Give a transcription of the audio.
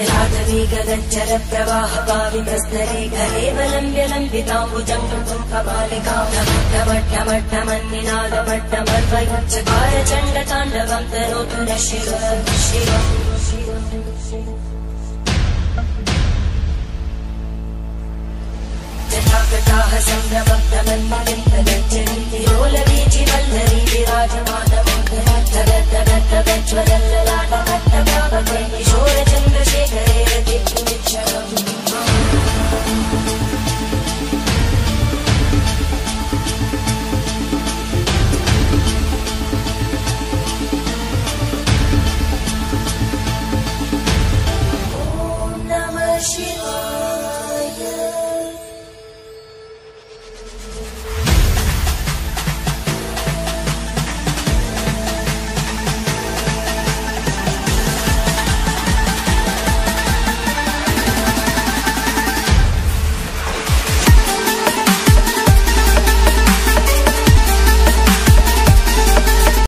जलाटवी गगज्जल प्रवाह पावितस्तरे गलेवलम्ब्य लम्बिताम्बुजङ्गम् कपालिका ढमट्टमट्टमन्निनादमट्टमर्वयुच्चकार चण्डताण्डवम् तनोतु न शिव शिव जटाकटाः सम्भ्रमब्धमन्मलिन्दगच्छन्ति लोलवीचि वल्लरी विराजमानमोदरी किशोरचन्द्र she